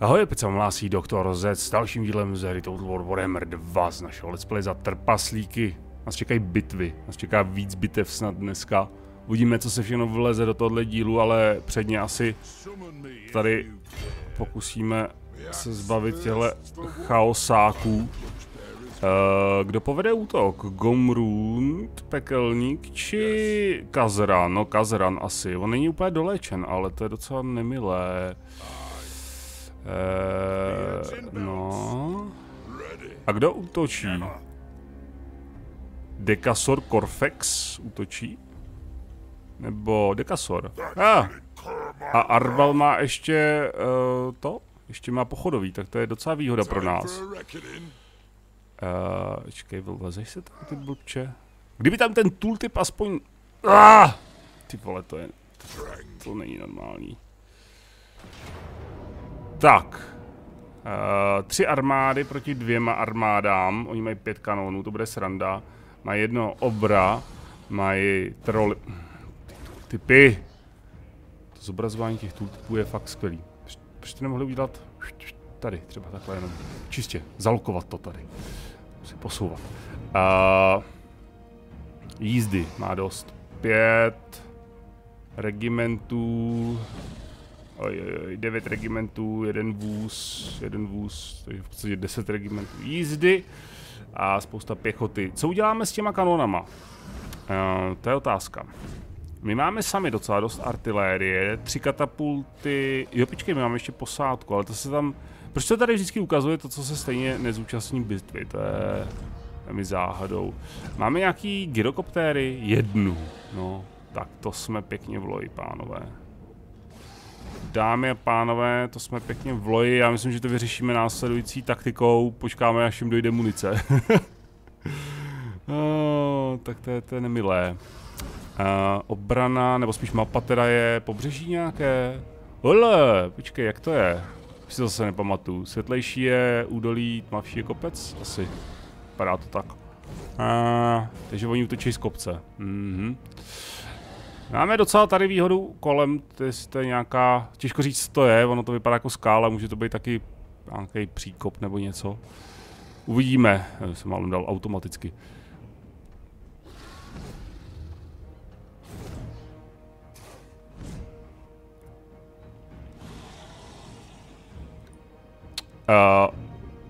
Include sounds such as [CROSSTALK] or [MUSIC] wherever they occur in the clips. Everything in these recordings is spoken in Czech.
Ahoj, se hlásí doktor Z s dalším dílem z hry Total War Warhammer 2 z našeho let's play za trpaslíky. Nás čekají bitvy, nás čeká víc bitev snad dneska. Uvidíme, co se všechno vleze do tohohle dílu, ale předně asi tady pokusíme se zbavit těchto chaosáků. Uh, kdo povede útok? Gomrund, Pekelník či Kazran? No Kazran asi, on není úplně dolečen, ale to je docela nemilé. Uh, no. A kdo útočí? Dekasor Corfex útočí? Nebo Dekasor? Ah. A Arbal má ještě uh, to? Ještě má pochodový, tak to je docela výhoda pro nás. Uh, čekej, vylezeš se tam, ty blbče? Kdyby tam ten tooltip aspoň... Ah! Ty vole, to je... To není normální. Tak. Uh, tři armády proti dvěma armádám. Oni mají pět kanónů, to bude sranda. Mají jedno obra. Mají troly... Typy. To zobrazování těch tooltipů je fakt skvělý. Proč to nemohli udělat tady, třeba takhle jenom. Čistě, zalokovat to tady si posouvat. Uh, jízdy má dost. Pět regimentů, oj, oj, devět regimentů, jeden vůz, jeden vůz, takže v podstatě deset regimentů jízdy a spousta pěchoty. Co uděláme s těma kanonama? Uh, to je otázka. My máme sami docela dost artilérie, tři katapulty, jo počkej, my máme ještě posádku, ale to se tam, proč to tady vždycky ukazuje to, co se stejně nezúčastní bitvy, to je, je mi záhadou. Máme nějaký gyrokoptéry? Jednu, no, tak to jsme pěkně v loji, pánové. Dámy a pánové, to jsme pěkně v loji, já myslím, že to vyřešíme následující taktikou, počkáme, až jim dojde munice. no, [LAUGHS] tak to je, to je nemilé. Uh, obrana, nebo spíš mapa teda je pobřeží nějaké? Ole, počkej, jak to je? Už si zase nepamatuju. Světlejší je údolí, tmavší je kopec? Asi. Padá to tak. Uh, takže oni útočí z kopce. Mhm. Máme docela tady výhodu kolem, to je nějaká, těžko říct, co to je, ono to vypadá jako skála, může to být taky nějaký příkop nebo něco. Uvidíme, já jsem malem dal automaticky. Uh,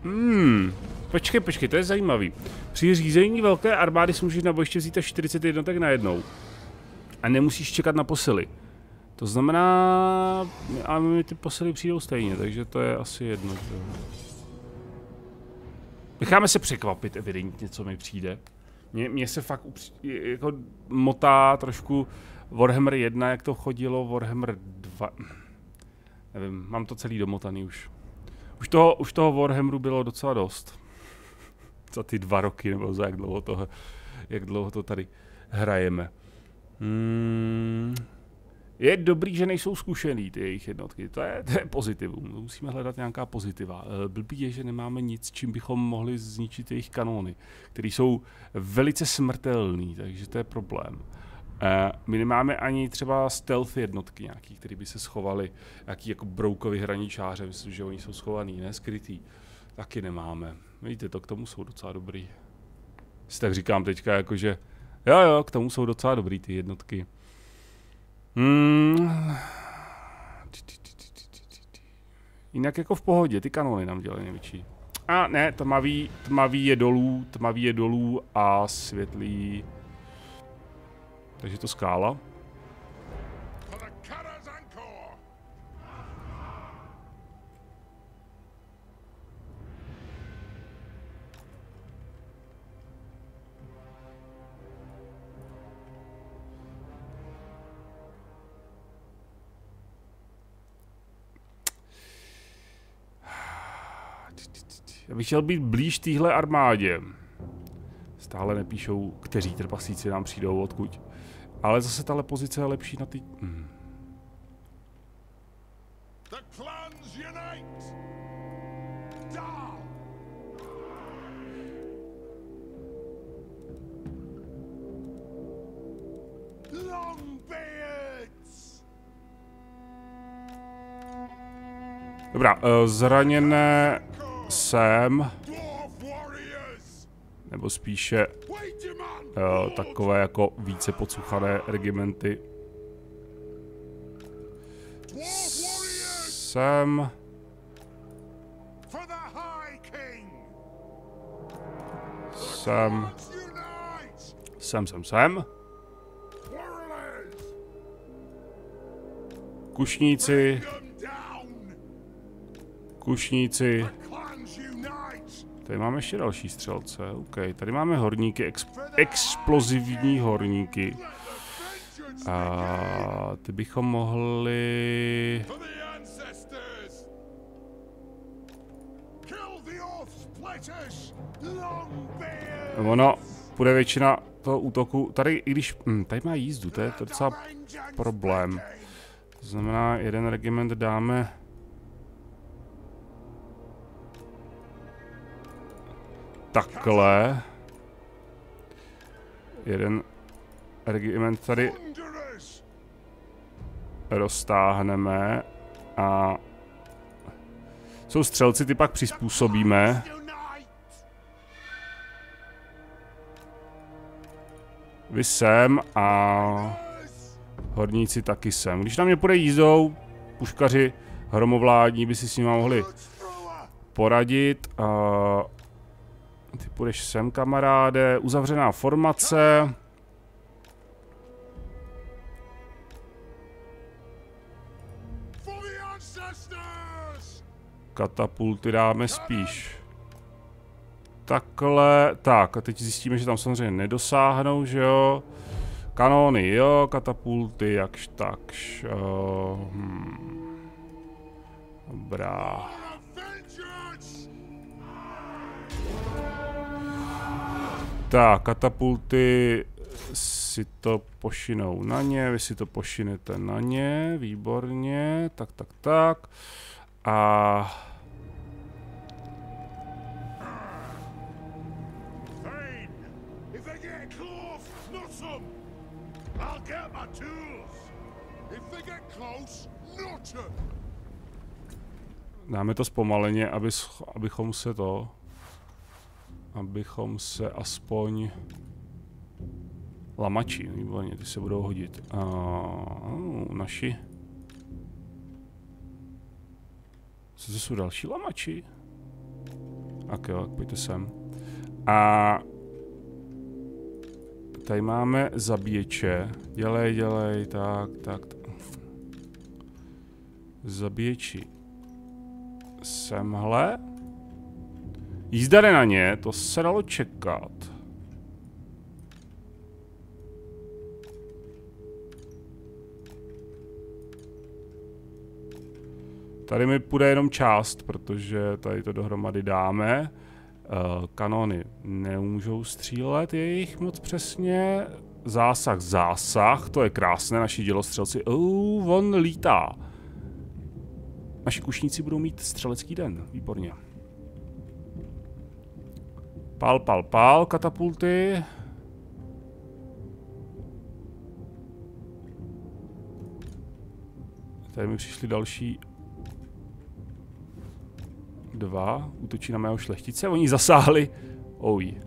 hmm, počkej, počkej, to je zajímavý. Při řízení velké armády si můžeš na bojiště vzít až 40 jednotek najednou. A nemusíš čekat na posily. To znamená, a mi ty posily přijdou stejně, takže to je asi jedno. Necháme se překvapit, evidentně, co mi přijde. Mně, mně se fakt upří, jako motá trošku Warhammer 1, jak to chodilo, Warhammer 2. Nevím, mám to celý domotaný už. Už toho, už toho Warhammeru bylo docela dost. [LAUGHS] Za ty dva roky, nebo za jak dlouho to, jak dlouho to tady hrajeme. Hmm. Je dobrý, že nejsou zkušený ty jejich jednotky. To je, to je pozitivum. Musíme hledat nějaká pozitiva. Eh, blbý je, že nemáme nic, čím bychom mohli zničit jejich kanóny, které jsou velice smrtelný, takže to je problém. Uh, my nemáme ani třeba stealth jednotky nějaký, které by se schovaly, nějaký jako broukový hraničáře, myslím, že oni jsou schovaný, ne skrytý. Taky nemáme. Vidíte, to k tomu jsou docela dobrý. Si tak říkám teďka, jakože jo, jo, k tomu jsou docela dobrý ty jednotky. Hmm. Jinak jako v pohodě, ty kanony nám dělají největší. A ne, tmavý, tmavý je dolů, tmavý je dolů a světlý takže to skála. Bych chtěl být blíž téhle armádě. Stále nepíšou, kteří trpaslíci nám přijdou, odkud. Ale zase tahle pozice je lepší na ty... Hmm. Dobrá, uh, zraněné sem. Nebo spíše uh, takové jako více podsuchané regimenty. Sem. Sem. Sem, sem, sem. Kušníci. Kušníci. Tady máme ještě další střelce. OK, tady máme horníky, ex explozivní horníky. A ty bychom mohli... Ono, půjde většina toho útoku. Tady, i když... Hm, tady má jízdu, to je docela problém. To znamená, jeden regiment dáme... Takhle. Jeden regiment tady roztáhneme a jsou střelci, ty pak přizpůsobíme. Vy sem a horníci taky sem. Když na mě půjde jízdou, puškaři hromovládní by si s nimi mohli poradit. A ty půjdeš sem, kamaráde. Uzavřená formace. Katapulty dáme spíš takhle. Tak, a teď zjistíme, že tam samozřejmě nedosáhnou, že jo. Kanony, jo, katapulty, jakž takž. Uh, hmm. Dobrá. Tak, katapulty si to pošinou na ně, vy si to pošinete na ně, výborně, tak, tak, tak. A... Dáme to zpomaleně, aby, abychom se to... Abychom se aspoň... Lamači, výborně, ty se budou hodit. A, uh, naši... Co to jsou další lamači? Tak jo, pojďte sem. A tady máme zabíječe. Dělej, dělej, tak, tak. tak. Zabíječi. Semhle. Jízda jde na ně, to se dalo čekat. Tady mi půjde jenom část, protože tady to dohromady dáme. Uh, kanony nemůžou střílet jejich moc přesně. Zásah, zásah, to je krásné, naši dělostřelci. Uh, on lítá. Naši kušníci budou mít střelecký den, výborně. Pál, pál, pál, katapulty. Tady mi přišli další dva. Útočí na mého šlechtice. Oni zasáhli. Oj.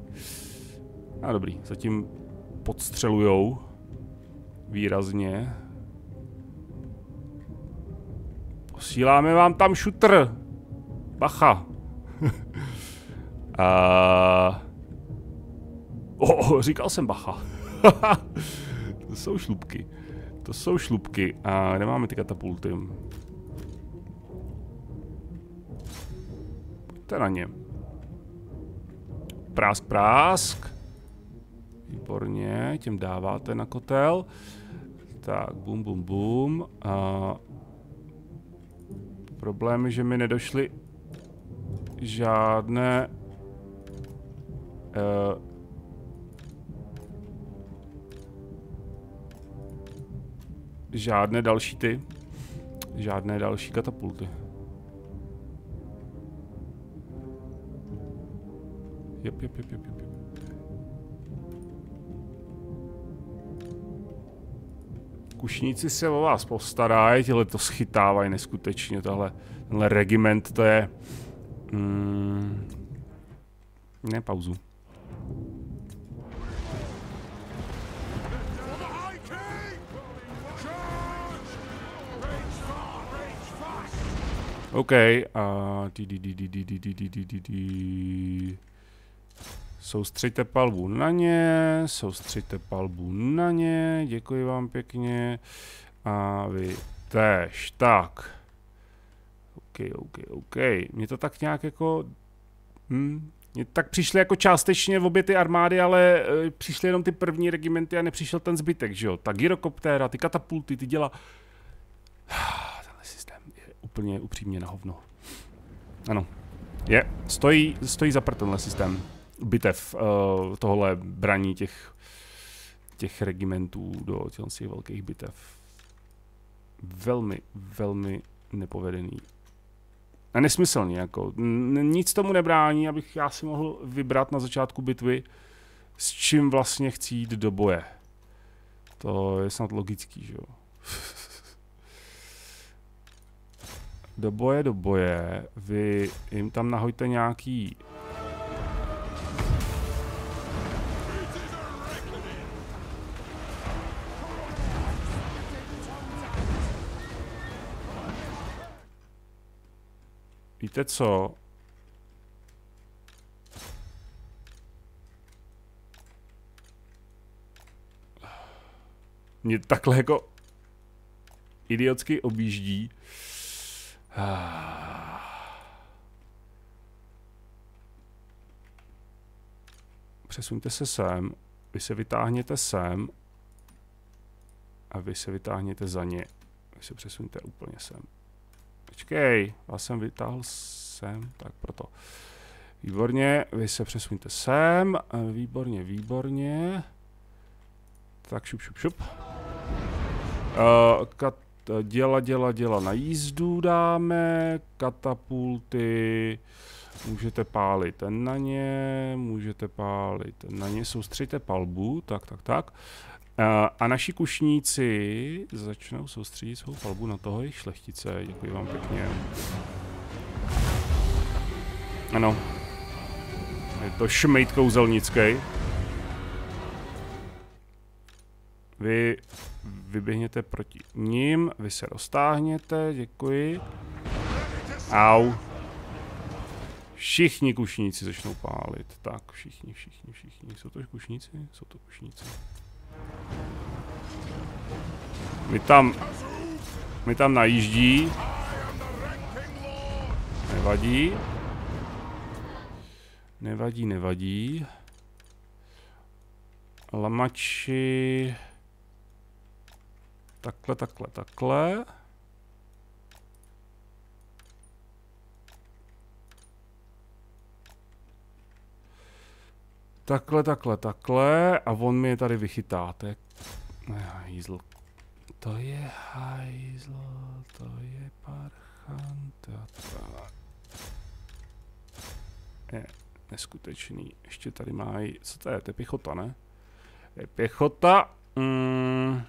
A dobrý, zatím podstřelujou. Výrazně. Posíláme vám tam šutr. Bacha. [LAUGHS] A... Oh, říkal jsem bacha. [LAUGHS] to jsou šlubky. To jsou šlubky. A kde máme ty katapulty? Pojďte na ně. Prásk, prásk. Výborně, těm dáváte na kotel. Tak, bum, bum, bum. A problém je, že mi nedošly žádné uh, žádné další ty, žádné další katapulty. Jep, jep, jep, jep, jep. Kušníci se o vás postarají, tyhle to schytávají neskutečně, tohle, tenhle regiment, to je... Mm, ne, pauzu. OK, a... Di, di, di, di, di, di, di, di, di, di. Soustřeďte palbu na ně, soustřeďte palbu na ně, děkuji vám pěkně. A vy tež, tak. OK, OK, OK. Mně to tak nějak jako... Hm, mně tak přišly jako částečně v obě ty armády, ale e, přišly jenom ty první regimenty a nepřišel ten zbytek, že jo. Ta gyrokoptéra, ty katapulty, ty děla... Úplně upřímně na hovno. Ano. Je, stojí, stojí za tenhle systém bitev uh, tohle braní těch, těch regimentů do těch velkých bitev. Velmi, velmi nepovedený. A nesmyslný, jako. Nic tomu nebrání, abych já si mohl vybrat na začátku bitvy, s čím vlastně chci jít do boje. To je snad logický, že jo. [LAUGHS] do boje, do boje, vy jim tam nahoďte nějaký Víte co? Mě takhle jako idiotsky objíždí. Přesuňte se sem, vy se vytáhněte sem a vy se vytáhněte za ně. Vy se přesuňte úplně sem. Počkej, vás jsem vytáhl sem, tak proto. Výborně, vy se přesuňte sem, výborně, výborně. Tak šup, šup, šup. Uh, kat, děla, děla, děla na jízdu dáme, katapulty, můžete pálit na ně, můžete pálit na ně, soustřejte palbu, tak, tak, tak. A naši kušníci začnou soustředit svou palbu na toho jejich šlechtice. Děkuji vám pěkně. Ano. Je to šmejt kouzelnický. Vy vyběhněte proti ním, vy se roztáhněte, děkuji. Au. Všichni kušníci začnou pálit. Tak, všichni, všichni, všichni. Jsou to kušníci? Jsou to kušníci. Mi tam... Mi tam najíždí. Nevadí. Nevadí, nevadí. Lamači... Takhle, takhle, takhle. Takhle, takhle, takhle a on mi je tady vychytá. To je hajzl. To je hajzl, to je parchant. Je neskutečný. Ještě tady mají, co to je, to je pěchota, ne? Je pěchota. Mm.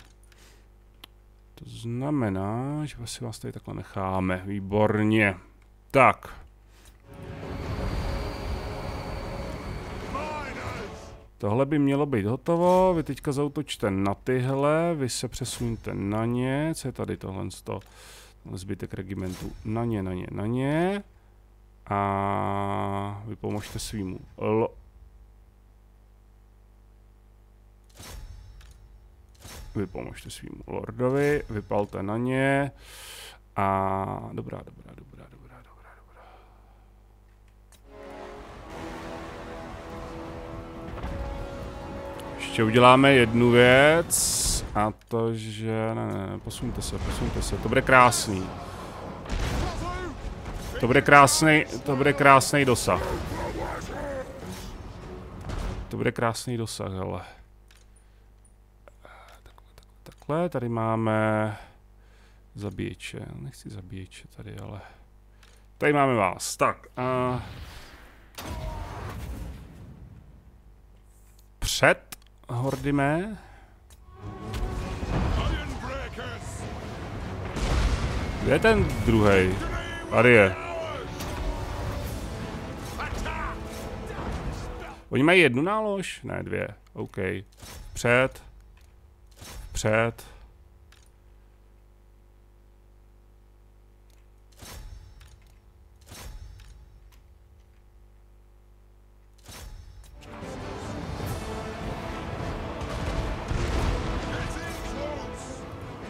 To znamená, že asi vás tady takhle necháme. Výborně. Tak. Tohle by mělo být hotovo, vy teďka zautočte na tyhle, vy se přesuňte na ně, co je tady tohle, to, zbytek regimentu, na ně, na ně, na ně. A vy pomožte svýmu Vy pomožte svýmu lordovi, vypalte na ně. A dobrá, dobrá, dobrá, dobrá. Ještě uděláme jednu věc. A to, že... Ne, ne, posuňte se, posuňte se. To bude krásný. To bude krásný, to bude krásný dosah. To bude krásný dosah, ale. Takhle, tady máme zabíječe. Nechci zabíječe tady, ale... Tady máme vás. Tak. A... Před hordy mé. Kde je ten druhý? Tady je. Oni mají jednu nálož? Ne, dvě. OK. Před. Před.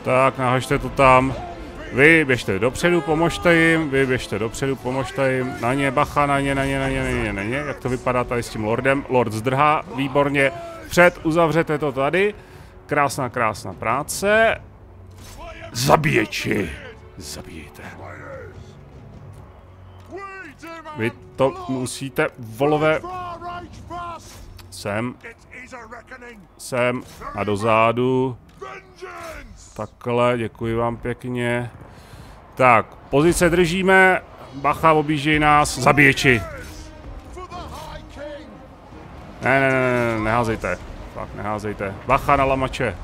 Tak, nahažte to tam. Vy běžte dopředu, pomožte jim, vy běžte dopředu, pomožte jim, na ně, bacha, na ně, na ně, na ně, na ně, na ně, jak to vypadá tady s tím lordem, lord zdrhá, výborně, před, uzavřete to tady, krásná, krásná práce, zabíječi, zabijejte. Vy to musíte, volové, sem, sem a dozadu, Takhle, děkuji vám pěkně. Tak, pozice držíme. Bacha, objíždějí nás. Zabíječi. Ne, ne, ne, ne, neházejte. Fakt, neházejte. Bacha na lamače.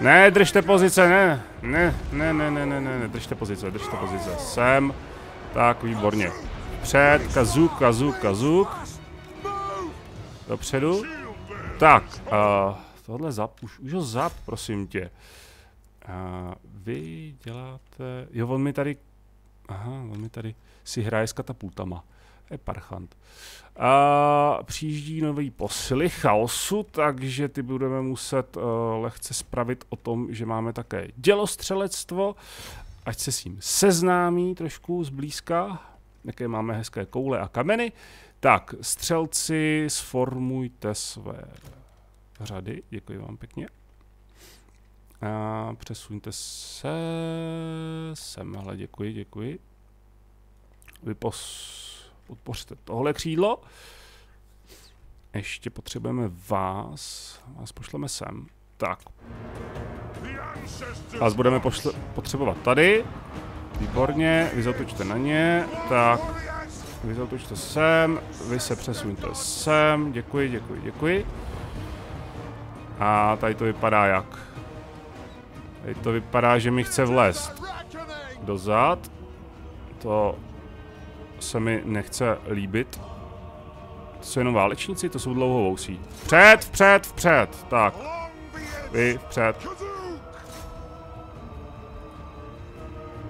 Ne, držte pozice, ne. Ne, ne, ne, ne, ne, ne, ne, držte pozice, držte pozice. Sem. Tak, výborně. Před, kazuk, kazuk, kazuk. Dopředu. Tak, uh, tohle zap, už, už ho zap, prosím tě. Uh, vy děláte, jo, on mi tady, aha, on mi tady si hraje s katapultama. Je parchant. Uh, přijíždí nový posily chaosu, takže ty budeme muset uh, lehce spravit o tom, že máme také dělostřelectvo, ať se s ním seznámí trošku zblízka, jaké máme hezké koule a kameny. Tak, střelci, sformujte své řady, děkuji vám pěkně. A přesuňte se sem, hele, děkuji, děkuji. Vy pos, podpořte tohle křídlo. Ještě potřebujeme vás, vás pošleme sem. Tak. Vás budeme pošle, potřebovat tady. Výborně, vy zautočte na ně. Tak, vy zautočte sem, vy se přesuňte sem. Děkuji, děkuji, děkuji. A tady to vypadá jak? Tady to vypadá, že mi chce vlézt dozad. To se mi nechce líbit. To jsou jenom válečníci, to jsou dlouhovousí. Vpřed, vpřed, vpřed. Tak. Vy, vpřed.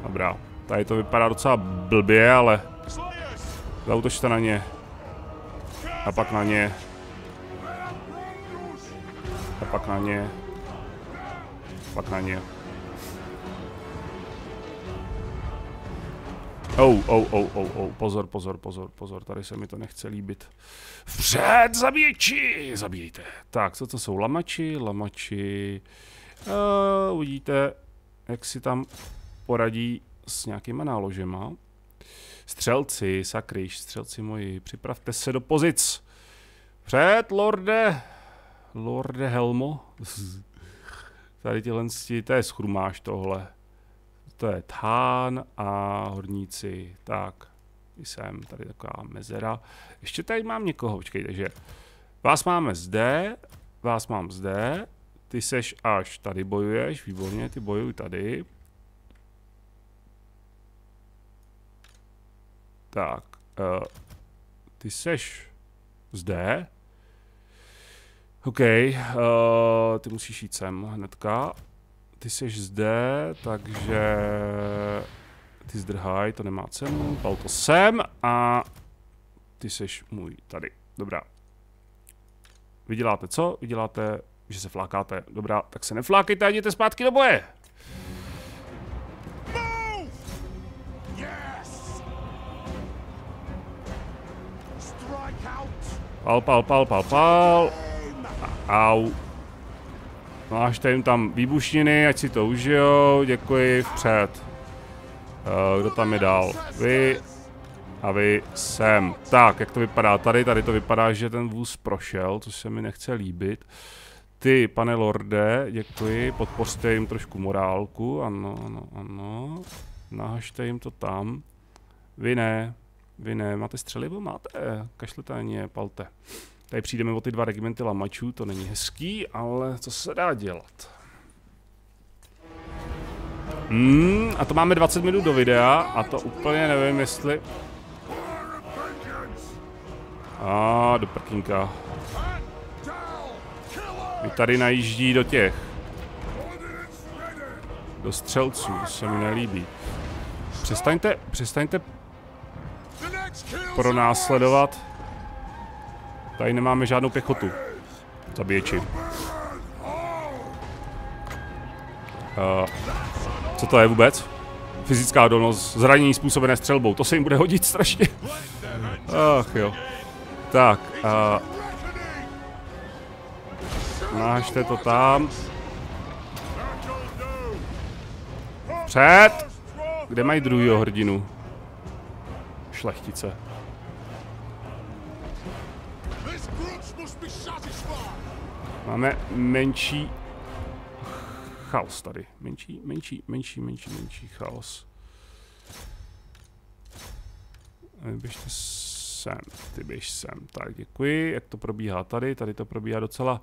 Dobrá. Tady to vypadá docela blbě, ale... Zautočte na ně. A pak na ně. A pak na ně. Pak na ně. Oh, oh, oh, oh, oh, pozor, pozor, pozor, pozor, tady se mi to nechce líbit. Vpřed, zabíječi, zabíjejte. Tak, co to jsou lamači, lamači. Uh, uvidíte, jak si tam poradí s nějakýma náložema. Střelci, sakryš, střelci moji, připravte se do pozic. Před, lorde, lorde Helmo. [LAUGHS] Tady tyhle, to je schrumáš tohle. To je Thán a horníci. Tak, jsem tady taková mezera. Ještě tady mám někoho, počkej, takže vás máme zde, vás mám zde, ty seš až tady bojuješ, výborně, ty bojuj tady. Tak, uh, ty seš zde. OK, uh, ty musíš jít sem hnedka. Ty jsi zde, takže ty zdrhaj, to nemá cenu, pal to sem a ty jsi můj tady. Dobrá. Vyděláte co? Vyděláte, že se flákáte. Dobrá, tak se neflákejte a jděte zpátky do boje. Pal, pal, pal, pal, pal. Au. Máš jim tam výbušniny, ať si to užijou, děkuji, vpřed. Uh, kdo tam je dál? Vy a vy sem. Tak, jak to vypadá tady? Tady to vypadá, že ten vůz prošel, což se mi nechce líbit. Ty, pane lorde, děkuji, podpořte jim trošku morálku, ano, ano, ano. Nahažte jim to tam. Vy ne, vy ne, máte střelivo? Máte, kašlete ani palte. Tady přijdeme o ty dva regimenty lamačů, to není hezký, ale co se dá dělat? Hmm, a to máme 20 minut do videa a to úplně nevím, jestli... A do prkínka. Mi tady najíždí do těch. Do střelců, to se mi nelíbí. Přestaňte, přestaňte pronásledovat. Tady nemáme žádnou pěchotu. Zabíječi. Uh, co to je vůbec? Fyzická odolnost, zranění způsobené střelbou. To se jim bude hodit strašně. Ach jo. Tak. Uh, Nážte to tam. Před! Kde mají druhýho hrdinu? Šlechtice. Máme menší chaos tady. Menší, menší, menší, menší, menší chaos. Běžte sem, ty běž sem. Tak, děkuji. Jak to probíhá tady? Tady to probíhá docela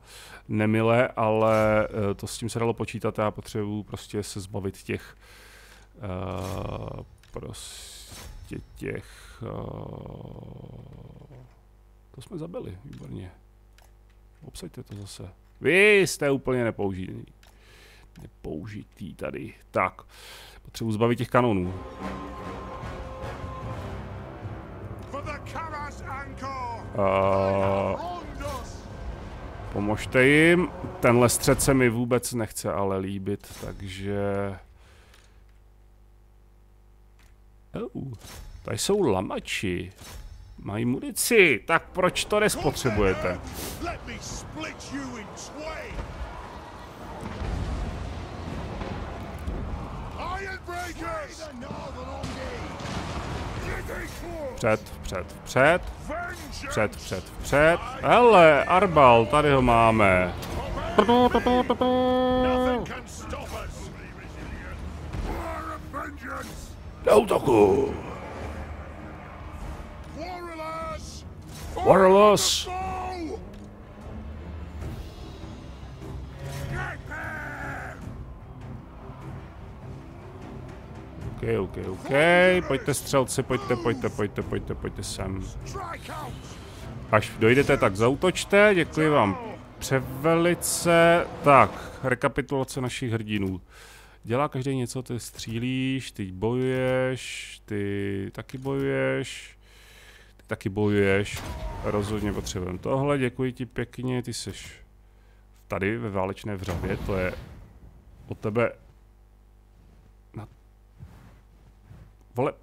nemile, ale uh, to s tím se dalo počítat. Já potřebuji prostě se zbavit těch uh, prostě těch uh, to jsme zabili, výborně. Obsaďte to zase. Vy jste úplně nepoužitý. Nepoužitý tady. Tak, potřebuji zbavit těch kanonů. Uh, pomožte jim. Tenhle střed se mi vůbec nechce ale líbit, takže... Oh, tady jsou lamači. Mají munici, tak proč to nespotřebujete? Před, před, před. Před, před, před. Hele, Arbal, tady ho máme. Do útoku! Warless! OK, OK, OK. Pojďte střelci, pojďte, pojďte, pojďte, pojďte, pojďte sem. Až dojdete, tak zautočte. Děkuji vám převelice. Tak, rekapitulace našich hrdinů. Dělá každý něco, ty střílíš, ty bojuješ, ty taky bojuješ, taky bojuješ. Rozhodně potřebujeme tohle, děkuji ti pěkně, ty jsi tady ve válečné vřavě, to je od tebe Vole.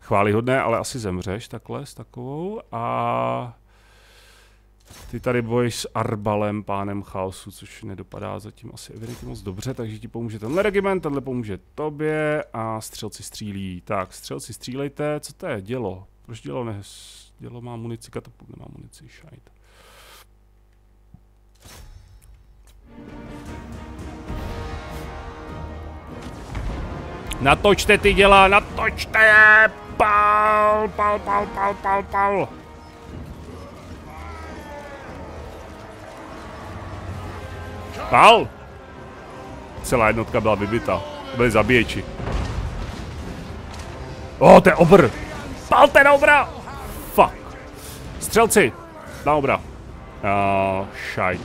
Chválihodné, ale asi zemřeš takhle s takovou a ty tady bojíš s Arbalem, pánem chaosu, což nedopadá zatím asi evidentně moc dobře, takže ti pomůže tenhle regiment, tenhle pomůže tobě a střelci střílí. Tak, střelci střílejte, co to je? Dělo. Proč dělo ne? Dělo má munici, katapult nemá munici, šajt. Natočte ty děla, natočte je! Pal, pal, pal, pal, pal, pal. Pal! Celá jednotka byla vybita. To byli zabíječi. O, oh, to je obr! Palte na obra! Fuck. Střelci! Na obra. Uh, šajt.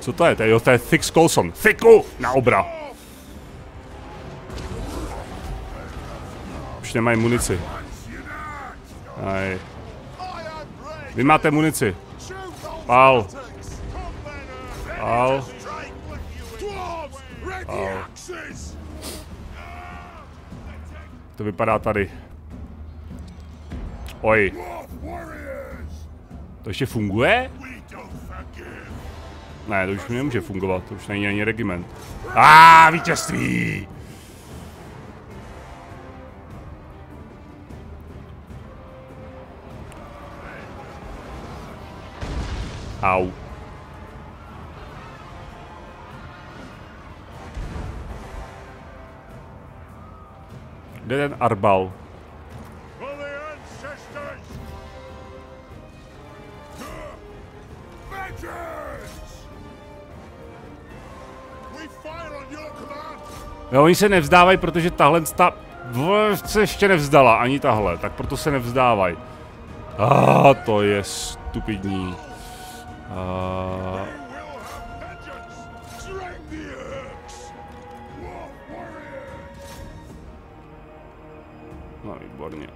Co to je? To je, to je Thick Skolson. Thicku! Na obra! Už nemají munici. Aj. Vy máte munici. Pal. Pal. Pal. To vypadá tady. Oj. To ještě funguje? Ne, to už nemůže fungovat, to už není ani regiment. A ah, vítězství! Au. Kde ten Arbal? Jo, oni se nevzdávají, protože tahle ta se ještě nevzdala, ani tahle, tak proto se nevzdávají. A ah, to je stupidní. Uh... No, výborně.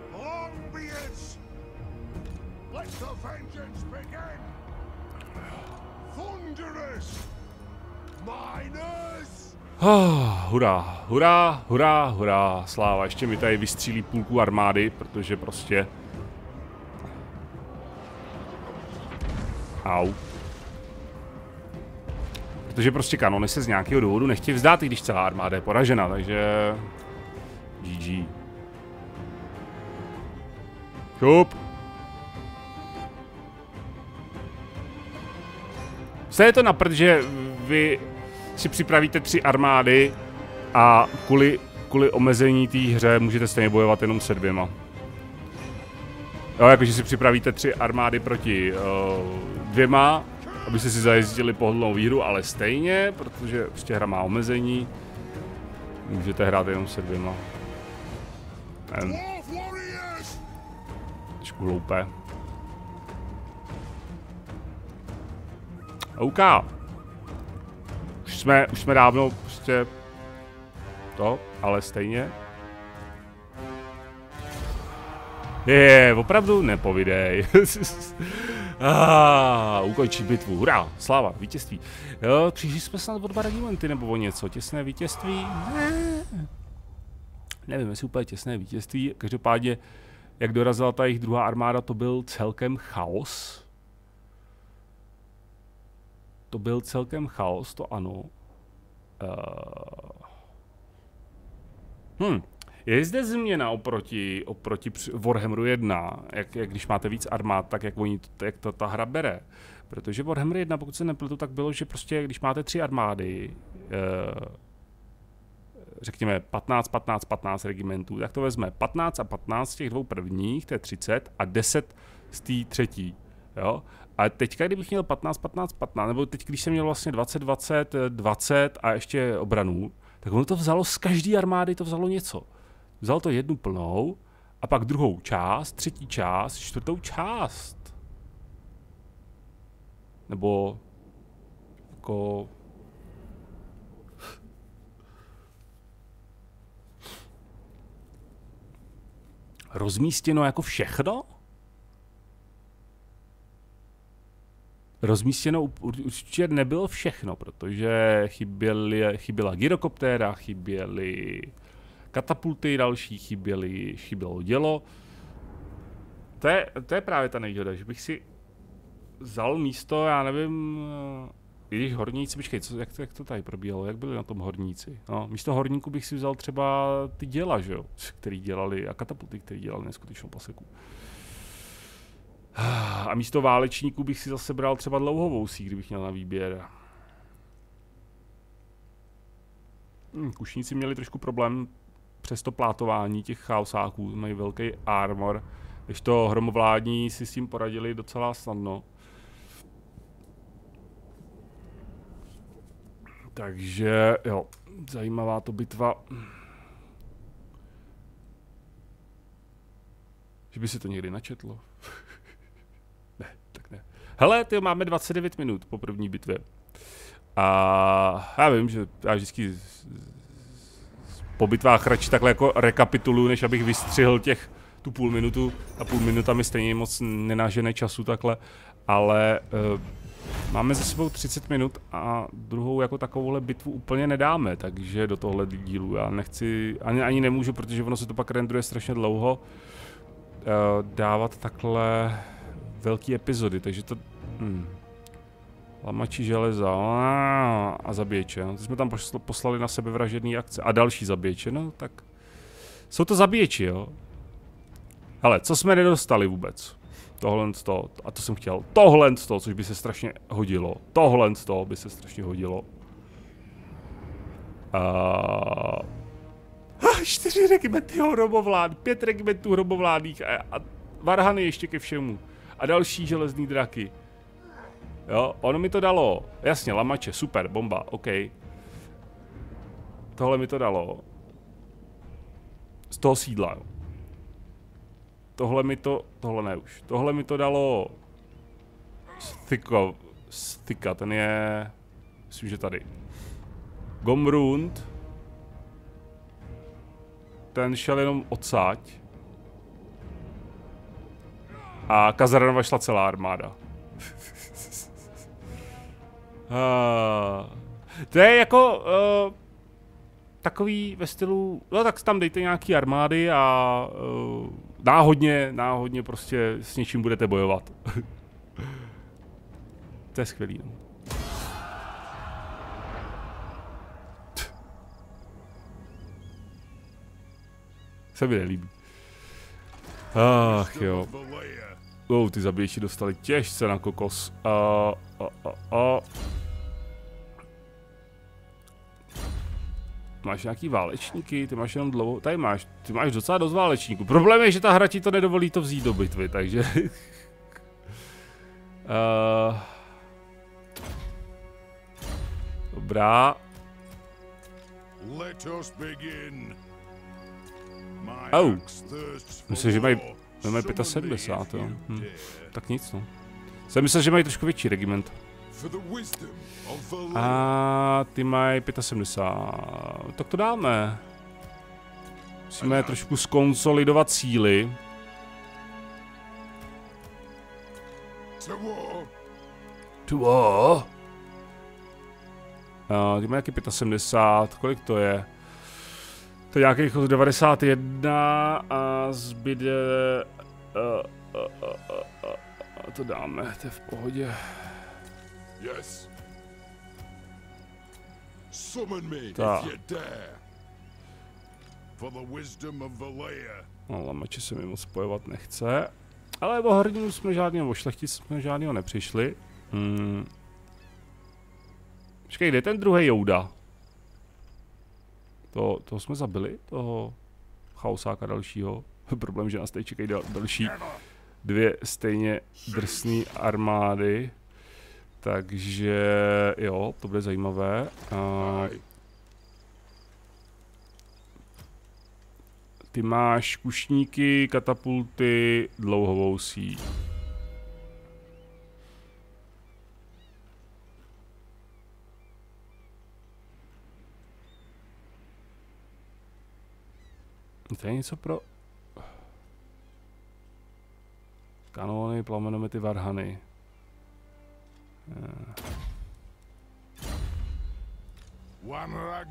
Oh, hurá, hurá, hurá, hurá, sláva. Ještě mi tady vystřílí půlku armády, protože prostě... Au. Protože prostě kanony se z nějakého důvodu nechtějí vzdát, i když celá armáda je poražena, takže... GG. Šup. Se je to napřed, že vy si připravíte tři armády a kvůli, kvůli omezení té hře můžete stejně bojovat jenom se dvěma. Jo, jakože si připravíte tři armády proti uh, dvěma, abyste si zajistili pohodlnou výhru, ale stejně, protože prostě hra má omezení, můžete hrát jenom se dvěma. Nevím. Trošku hloupé. OK jsme, už jsme dávno prostě to, ale stejně. Je, opravdu nepovidej. [LAUGHS] ah, ukončí bitvu, hurá, sláva, vítězství. Jo, přišli jsme snad o dva nebo o něco, těsné vítězství? Nevím, jestli úplně těsné vítězství, každopádně, jak dorazila ta jejich druhá armáda, to byl celkem chaos to byl celkem chaos, to ano. Uh... Hm. Je zde změna oproti, oproti Warhammeru 1, jak, jak když máte víc armád, tak jak, oni, jak to ta hra bere. Protože Warhammer 1, pokud se nepletu, tak bylo, že prostě když máte tři armády, uh, řekněme 15, 15, 15 regimentů, tak to vezme 15 a 15 z těch dvou prvních, to je 30, a 10 z té třetí. Jo? A teďka, kdybych měl 15, 15, 15, nebo teď, když jsem měl vlastně 20, 20, 20 a ještě obranu, tak ono to vzalo z každé armády, to vzalo něco. Vzalo to jednu plnou, a pak druhou část, třetí část, čtvrtou část. Nebo jako... Rozmístěno jako všechno? rozmístěno určitě nebylo všechno, protože chyběly, chyběla gyrokoptéra, chyběly katapulty další, chyběly, chybělo dělo. To je, to je právě ta nejděda, že bych si vzal místo, já nevím, když horníci, počkej, co, jak, to, jak to tady probíhalo, jak byli na tom horníci? No, místo horníku bych si vzal třeba ty děla, že jo, který dělali, a katapulty, který dělali neskutečnou paseku. A místo válečníků bych si zase bral třeba dlouhovousí, kdybych měl na výběr. Hm, kušníci měli trošku problém přes to plátování těch chaosáků, mají velký armor, když to hromovládní si s tím poradili docela snadno. Takže jo, zajímavá to bitva. Že by si to někdy načetlo. [LAUGHS] Hele, ty máme 29 minut po první bitvě. A já vím, že já vždycky po bitvách radši takhle jako rekapituluju, než abych vystřihl těch tu půl minutu. A půl minuta mi stejně moc nenážené času takhle. Ale uh, máme za sebou 30 minut a druhou jako takovouhle bitvu úplně nedáme, takže do tohle dílu já nechci, ani, ani nemůžu, protože ono se to pak rendruje strašně dlouho, uh, dávat takhle velký epizody, takže to... Hmm. Lamači železa a zabíječe. No. Jsme tam poslali na sebevražedný akce. A další zabíječe, no tak... Jsou to zabíječi, jo. Ale co jsme nedostali vůbec? Tohle z toho, a to jsem chtěl. Tohle z toho, což by se strašně hodilo. Tohle z toho by se strašně hodilo. Uh, čtyři regimenty hrobovlád, pět regimentů hrobovládných a, a varhany ještě ke všemu a další železný draky. Jo, ono mi to dalo. Jasně, lamače, super, bomba, OK. Tohle mi to dalo. Z toho sídla, jo. Tohle mi to, tohle ne už. Tohle mi to dalo Styko, Styka, ten je, myslím, že tady. Gomrund. Ten šel jenom odsáď. A Kazaranova šla celá armáda. Uh, to je jako uh, takový ve stylu, no tak tam dejte nějaký armády a uh, náhodně, náhodně prostě s něčím budete bojovat. [LAUGHS] to je skvělý. No. [LAUGHS] Se mi nelíbí. Ach jo. Oh, ty zabiječi dostali těžce na kokos. A, a, a, a. Máš nějaký válečníky, ty máš jenom dlouho, tady máš, ty máš docela dost válečníků. Problém je, že ta hra ti to nedovolí to vzít do bitvy, takže... uh... [LAUGHS] Dobrá. Oh. Myslím, že mají, mají 75, jo. Hm. Tak nic, no. Jsem myslel, že mají trošku větší regiment. A ty mají 75. Tak to dáme. Musíme trošku skonsolidovat síly. To war. Uh, ty mají jaký 75, kolik to je? To je nějakých 91 a zbyde... Uh, uh, uh, uh, uh, to dáme, to je v pohodě. Yes. Summon me tak. if you dare. For the wisdom of Valea. No, lamače se mi moc spojovat nechce. Ale o hrdinu jsme žádný, o šlechti jsme žádného nepřišli. Hmm. Počkej, kde je ten druhý Jouda? To, toho jsme zabili, toho chaosáka dalšího. [LAUGHS] Problém, že nás tady čekají dal, další dvě stejně drsné armády. Takže jo, to bude zajímavé. A, ty máš kušníky, katapulty, dlouhovou síť. To je něco pro... Kanóny, plamenomety, varhany. One rug.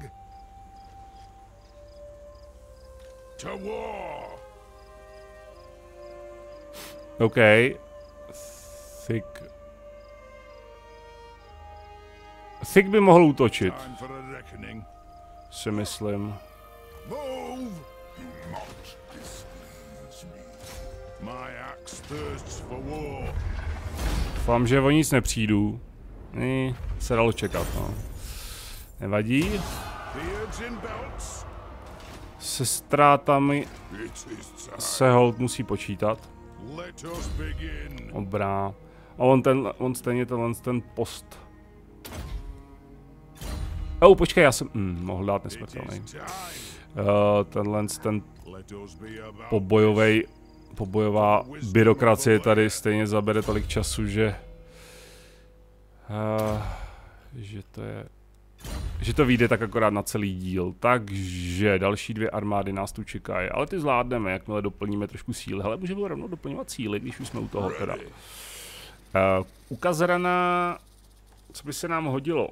To war. OK. Thick. Thick by mohl útočit. Si myslím. Move. Doufám, že o nic nepřijdu. Ne, se dalo čekat, no. Nevadí. Se ztrátami se hold musí počítat. Dobrá. A on, ten, on stejně tenhle ten post. Oh, počkej, já jsem mm, mohl dát nesmrtelný. Uh, tenhle ten pobojový pobojová byrokracie tady stejně zabere tolik času, že... Uh, že to je... Že to vyjde tak akorát na celý díl. Takže další dvě armády nás tu čekají. Ale ty zvládneme, jakmile doplníme trošku síly. Ale můžeme rovnou doplňovat síly, když už jsme u toho teda. Uh, u Kazrana, co by se nám hodilo?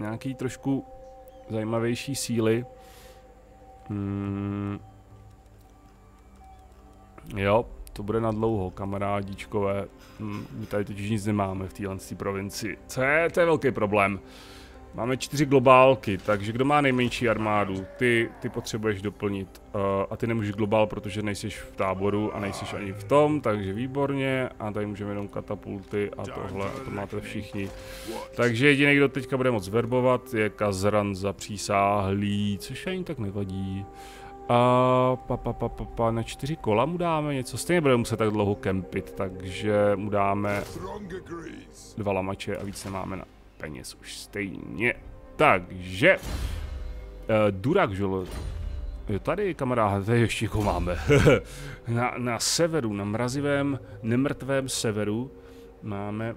Nějaký trošku zajímavější síly. Hmm, Jo, to bude na dlouho, kamarádičkové. Hm, my tady totiž nic nemáme v téhle provincii. Co je? To je velký problém. Máme čtyři globálky, takže kdo má nejmenší armádu, ty, ty potřebuješ doplnit. Uh, a ty nemůžeš globál, protože nejsiš v táboru a nejsiš ani v tom, takže výborně. A tady můžeme jenom katapulty a tohle, a to máte všichni. Takže jediný, kdo teďka bude moc verbovat, je Kazran za přísáhlý, což ani tak nevadí. A pa, pa, pa, pa, pa, na čtyři kola mu dáme něco, stejně budeme muset tak dlouho kempit, takže mu dáme dva lamače a víc nemáme na peněz už stejně. Takže, uh, Durak, žolo, Jo, tady, kamarád, tady ještě jako máme. [LAUGHS] na, na severu, na mrazivém, nemrtvém severu máme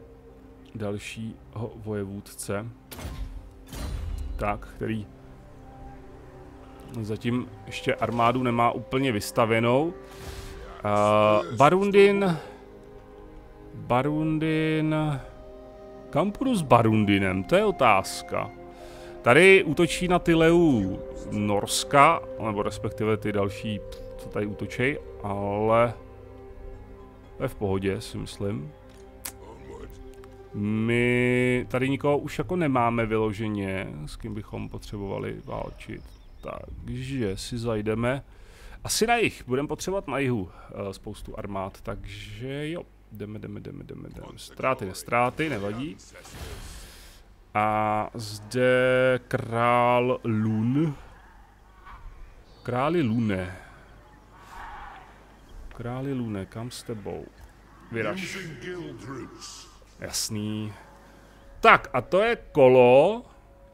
dalšího vojevůdce. Tak, který zatím ještě armádu nemá úplně vystavěnou. Uh, Barundin... Barundin... Kam půjdu s Barundinem? To je otázka. Tady útočí na Tyleu Norska, nebo respektive ty další, co tady útočí, ale to je v pohodě, si myslím. My tady nikoho už jako nemáme vyloženě, s kým bychom potřebovali válčit. Takže si zajdeme. Asi na jich, budeme potřebovat na jihu uh, spoustu armád, takže jo. Jdeme, jdeme, jdeme, jdeme, jdeme. Ztráty, nestráty, nevadí. A zde král Lun. Králi Lune. Králi Lune, kam s tebou? Vyraž. Jasný. Tak a to je kolo.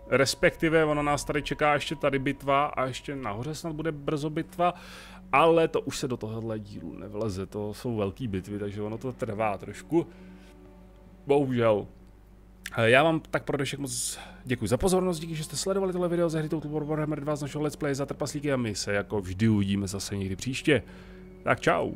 Respektive ono nás tady čeká ještě tady bitva a ještě nahoře snad bude brzo bitva. Ale to už se do tohohle dílu nevleze, to jsou velké bitvy, takže ono to trvá trošku. Bohužel. Eh, já vám tak pro dnešek moc děkuji za pozornost, díky, že jste sledovali tohle video ze hry Total Warhammer 2 z našeho Let's Play za trpaslíky a my se jako vždy uvidíme zase někdy příště. Tak čau.